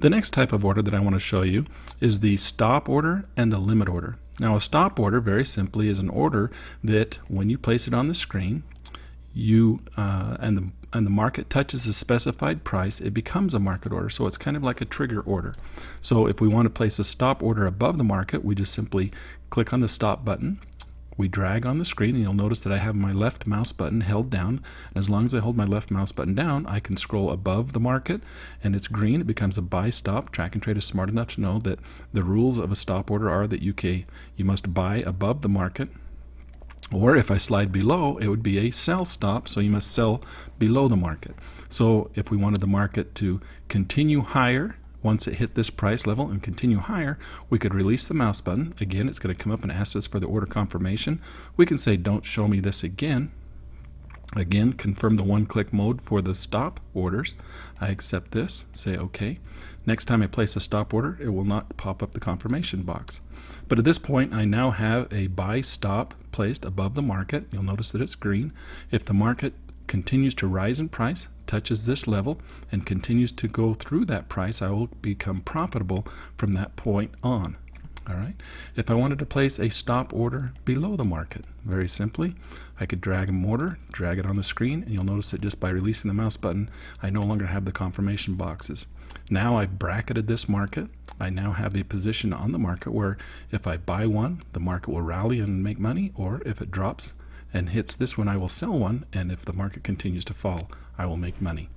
The next type of order that I want to show you is the stop order and the limit order. Now a stop order very simply is an order that when you place it on the screen you uh, and the and the market touches a specified price, it becomes a market order. So it's kind of like a trigger order. So if we want to place a stop order above the market, we just simply click on the stop button we drag on the screen and you'll notice that I have my left mouse button held down. And as long as I hold my left mouse button down I can scroll above the market and it's green. It becomes a buy stop. Track and trade is smart enough to know that the rules of a stop order are that you can you must buy above the market or if I slide below it would be a sell stop. So you must sell below the market. So if we wanted the market to continue higher once it hit this price level and continue higher, we could release the mouse button. Again, it's going to come up and ask us for the order confirmation. We can say, don't show me this again. Again, confirm the one-click mode for the stop orders. I accept this, say OK. Next time I place a stop order, it will not pop up the confirmation box. But at this point, I now have a buy stop placed above the market. You'll notice that it's green. If the market continues to rise in price, touches this level, and continues to go through that price, I will become profitable from that point on. All right. If I wanted to place a stop order below the market, very simply, I could drag a order, drag it on the screen, and you'll notice that just by releasing the mouse button, I no longer have the confirmation boxes. Now I've bracketed this market. I now have a position on the market where if I buy one, the market will rally and make money, or if it drops, and hits this one, I will sell one, and if the market continues to fall, I will make money.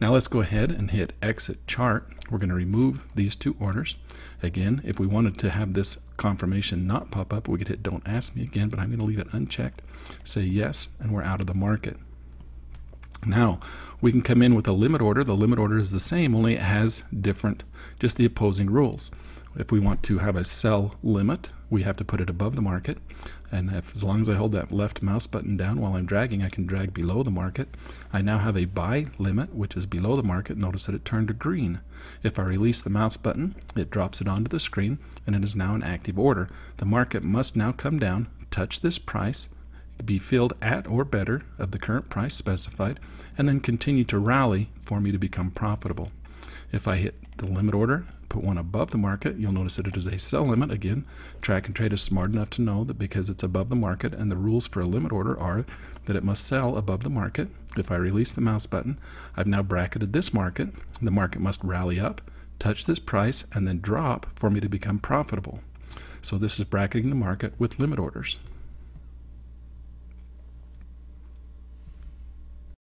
Now let's go ahead and hit exit chart. We're going to remove these two orders. Again, if we wanted to have this confirmation not pop up, we could hit don't ask me again, but I'm going to leave it unchecked. Say yes, and we're out of the market. Now, we can come in with a limit order. The limit order is the same, only it has different, just the opposing rules. If we want to have a sell limit, we have to put it above the market. And if, as long as I hold that left mouse button down while I'm dragging, I can drag below the market. I now have a buy limit, which is below the market. Notice that it turned to green. If I release the mouse button, it drops it onto the screen, and it is now an active order. The market must now come down, touch this price, be filled at or better of the current price specified, and then continue to rally for me to become profitable. If I hit the limit order, put one above the market, you'll notice that it is a sell limit. Again, track and trade is smart enough to know that because it's above the market and the rules for a limit order are that it must sell above the market. If I release the mouse button, I've now bracketed this market. The market must rally up, touch this price, and then drop for me to become profitable. So this is bracketing the market with limit orders.